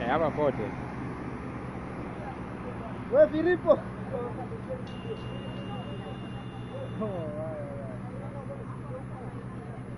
É hapa pote. We Filipe! Oh,